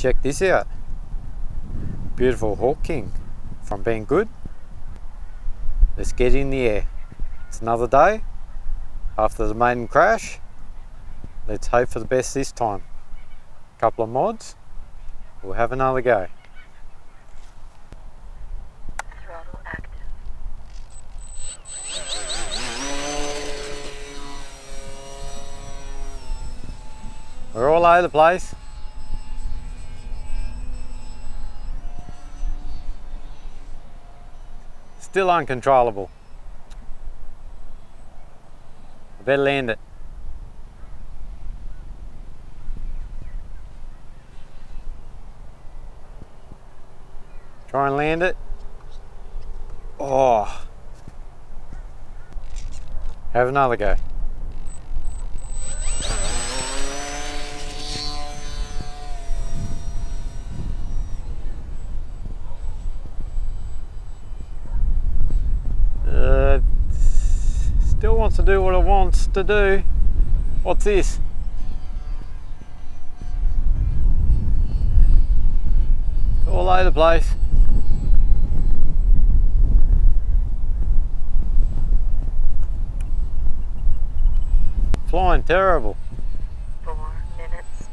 check this out. Beautiful Hawk King from Banggood. Let's get in the air. It's another day after the maiden crash. Let's hope for the best this time. Couple of mods. We'll have another go. We're all over the place. Still uncontrollable. I better land it. Try and land it. Oh. Have another go. Uh, still wants to do what it wants to do. What's this? All over the place. Flying terrible. Four minutes.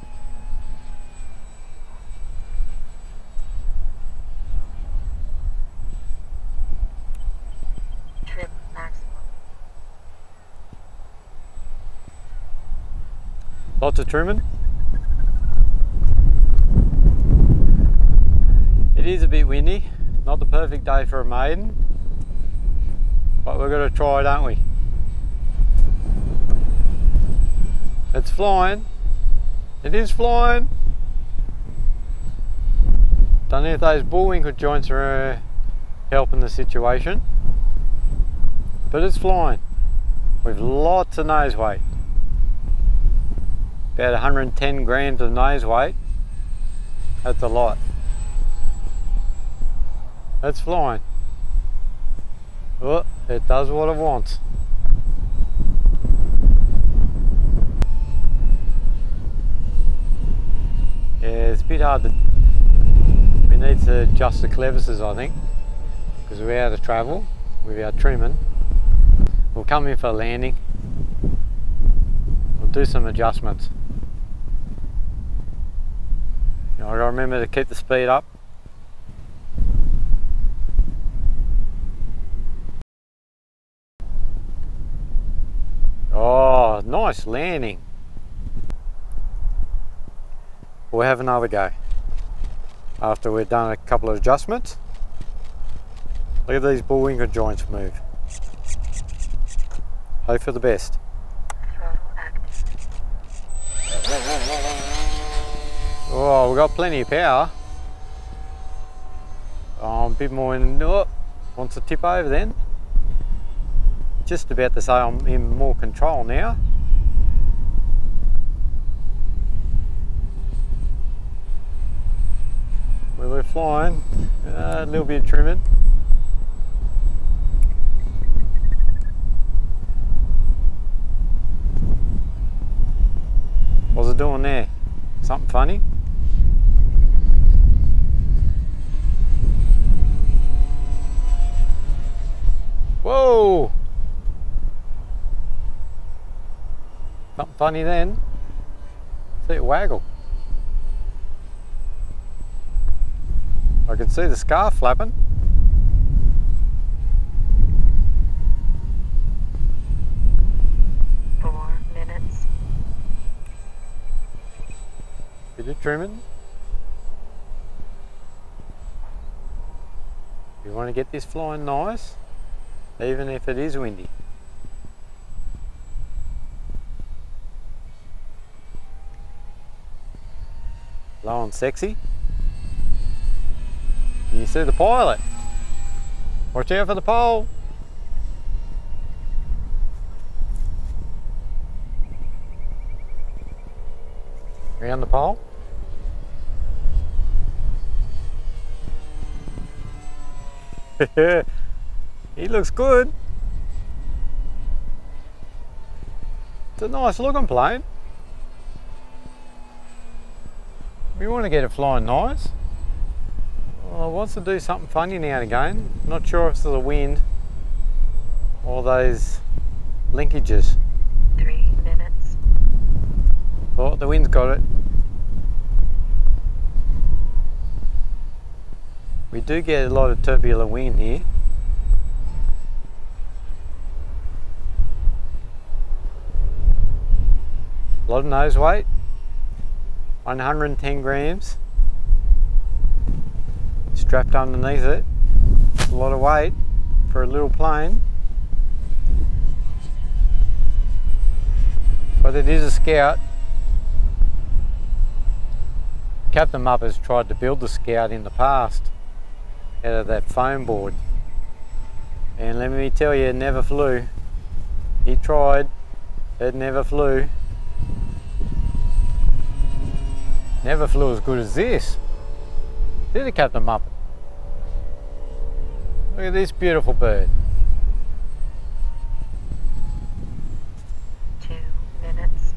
Trim maximum. Of trimming. It is a bit windy. Not the perfect day for a maiden. But we're going to try, don't we? It's flying. It is flying. Don't know if those bullwinkle joints are uh, helping the situation. But it's flying. With lots of nose weight about 110 grams of nose weight. That's a lot. That's flying. Oh, it does what it wants. Yeah, it's a bit hard to. We need to adjust the clevises, I think, because we're out of travel with our trimming. We'll come in for landing. We'll do some adjustments. You know, remember to keep the speed up. Oh, nice landing. We'll have another go after we've done a couple of adjustments. Look at these bullwinkel joints move. Hope for the best. Oh, we've got plenty of power. Oh, a bit more in. Oh, wants to tip over then. Just about to say I'm in more control now. Where we're flying, uh, a little bit of trimming. What's it doing there? Something funny? Whoa! Something funny then. See it waggle. I can see the scarf flapping. Four minutes. Bit of trimming. You want to get this flying nice, even if it is windy. Low and sexy. You see the pilot? Watch out for the pole. Around the pole. he looks good. It's a nice looking plane. We want to get it flying nice. Well, it wants to do something funny now and again. Not sure if it's the wind or those linkages. Three minutes. Oh, the wind's got it. We do get a lot of turbulent wind here. A lot of nose weight. 110 grams. Strapped underneath it. It's a lot of weight for a little plane. But it is a scout. Captain Mupp has tried to build the scout in the past out of that foam board. And let me tell you, it never flew. He tried, it never flew. Never flew as good as this. Did it, Captain Muppet? Look at this beautiful bird. Two minutes.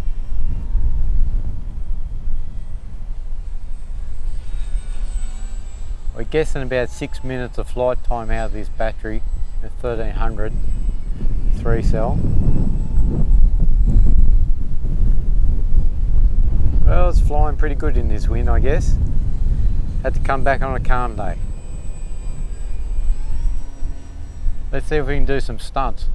We're guessing about six minutes of flight time out of this battery, a 1300 three cell. Well, it's flying pretty good in this wind, I guess. Had to come back on a calm day. Let's see if we can do some stunts.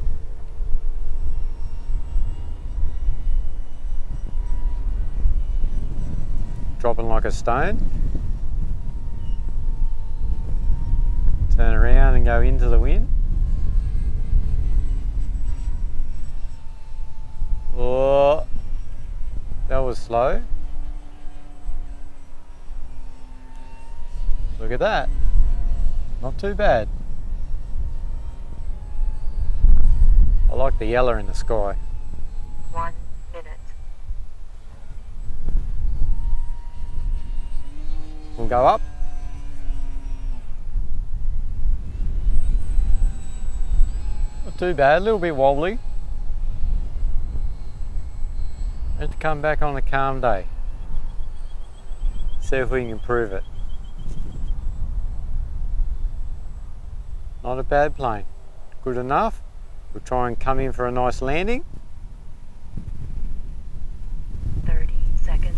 Dropping like a stone. Turn around and go into the wind. Oh, that was slow. Look at that. Not too bad. I like the yellow in the sky. One minute. We'll go up. Not too bad, a little bit wobbly. And to come back on a calm day. See if we can improve it. Not a bad plane. Good enough. We'll try and come in for a nice landing. 30 seconds.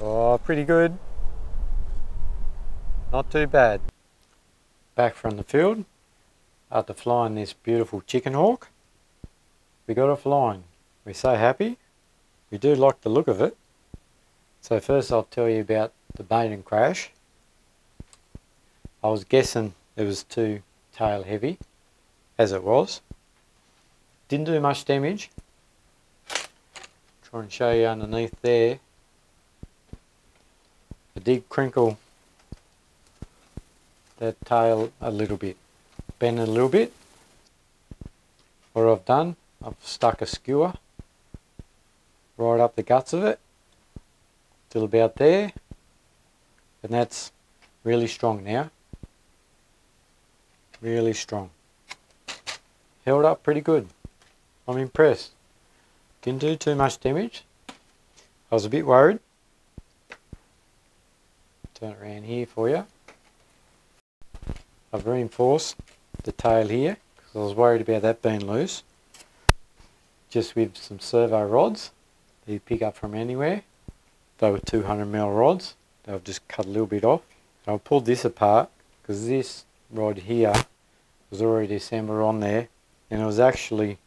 Oh, pretty good. Not too bad. Back from the field after flying this beautiful chicken hawk. We got it flying. We're so happy. We do like the look of it. So first I'll tell you about the maiden crash. I was guessing it was too tail heavy, as it was. Didn't do much damage. Try and show you underneath there. I did crinkle that tail a little bit, bend a little bit. What I've done, I've stuck a skewer right up the guts of it till about there and that's really strong now. Really strong. Held up pretty good. I'm impressed. Didn't do too much damage. I was a bit worried. Turn it around here for you. I've reinforced the tail here because I was worried about that being loose. Just with some servo rods that you pick up from anywhere they were 200 mil rods. They've just cut a little bit off. And I pulled this apart because this rod here was already assembled on there and it was actually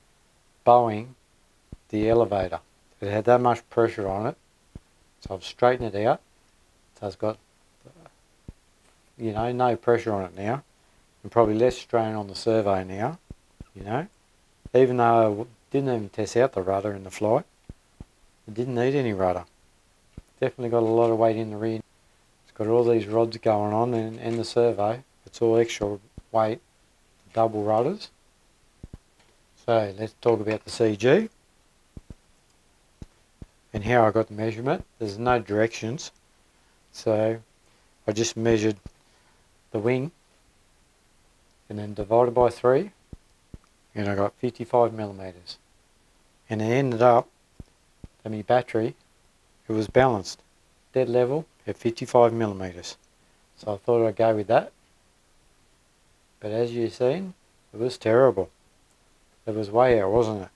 bowing the elevator. It had that much pressure on it. So I've straightened it out. So it's got, you know, no pressure on it now. And probably less strain on the servo now, you know. Even though I didn't even test out the rudder in the flight. It didn't need any rudder. Definitely got a lot of weight in the rear. It's got all these rods going on and, and the servo. It's all extra weight, double rudders. So let's talk about the CG and how I got the measurement. There's no directions. So I just measured the wing and then divided by 3 and I got 55 millimeters. and it ended up that my battery it was balanced. Dead level at 55 millimeters so I thought I'd go with that. But as you've seen it was terrible. It was way out wasn't it?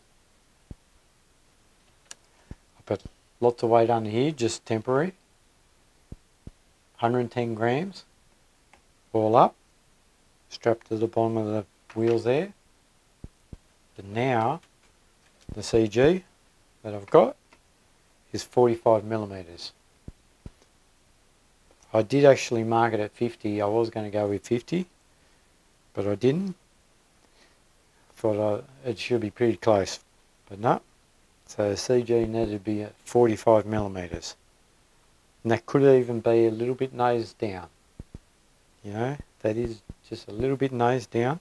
I put lots of weight under here just temporary. 110 grams all up. Strapped to the bottom of the wheels there. But now the CG that I've got is 45 millimeters. I did actually mark it at 50. I was going to go with 50, but I didn't. Thought I, it should be pretty close, but no. So CG needed to be at 45 millimeters. And that could even be a little bit nose down. You know, that is just a little bit nose down.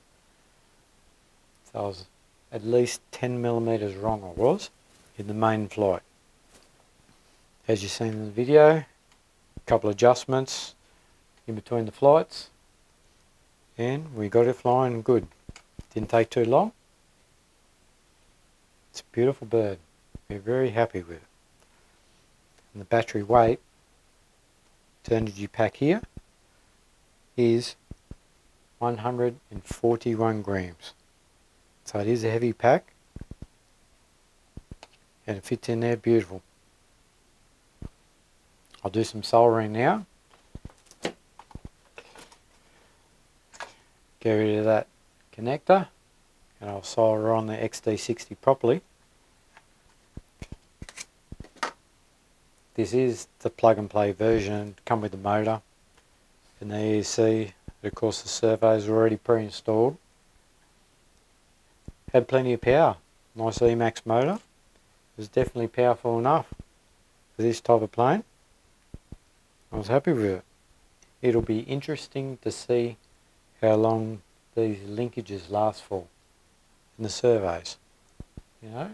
So I was at least 10 millimeters wrong I was in the main flight. As you've seen in the video, a couple adjustments in between the flights and we got it flying good. Didn't take too long. It's a beautiful bird. We're very happy with it. And the battery weight, energy pack here, is 141 grams. So it is a heavy pack and it fits in there beautiful. I'll do some soldering now. Get rid of that connector and I'll solder on the XT60 properly. This is the plug and play version, come with the motor and there you see of course the servo is already pre-installed had plenty of power. Nice Emax motor. It was definitely powerful enough for this type of plane. I was happy with it. It'll be interesting to see how long these linkages last for in the servos. You know,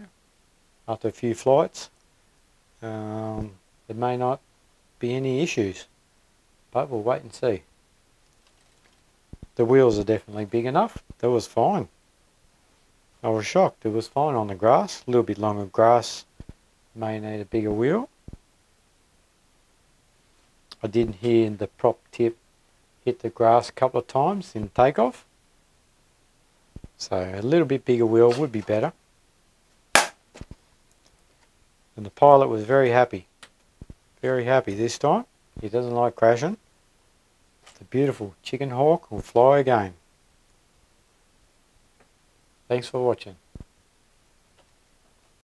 after a few flights, um, there may not be any issues, but we'll wait and see. The wheels are definitely big enough. That was fine. I was shocked. It was fine on the grass. A little bit longer grass. May need a bigger wheel. I didn't hear the prop tip hit the grass a couple of times in takeoff. So a little bit bigger wheel would be better. And the pilot was very happy. Very happy this time. He doesn't like crashing. The beautiful chicken hawk will fly again. Thanks for watching.